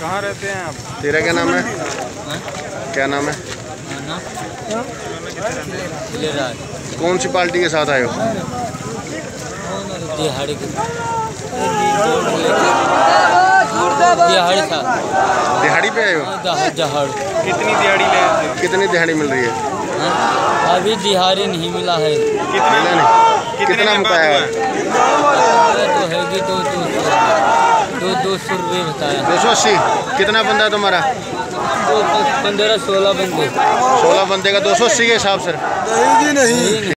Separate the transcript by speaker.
Speaker 1: कहाँ रहते हैं आप?
Speaker 2: तेरा क्या नाम है? क्या नाम है? कौन सी पार्टी के साथ आए हो?
Speaker 3: दिहाड़ी के दिहाड़ी
Speaker 2: पे आए हो?
Speaker 1: कितनी दिहाड़ी ले
Speaker 2: कितनी दिहाड़ी मिल रही है?
Speaker 3: हाँ? अभी दिहाड़ी नहीं मिला है।
Speaker 1: कितने
Speaker 2: मुकाया
Speaker 1: हुआ
Speaker 2: है?
Speaker 3: दो सौ रुपये बताया
Speaker 2: दो सौ अस्सी। कितना बंदा है तुम्हारा?
Speaker 3: दो पंद्रह सोलह बंदे।
Speaker 2: सोलह बंदे का दो सौ अस्सी के हिसाब से।
Speaker 3: नहीं।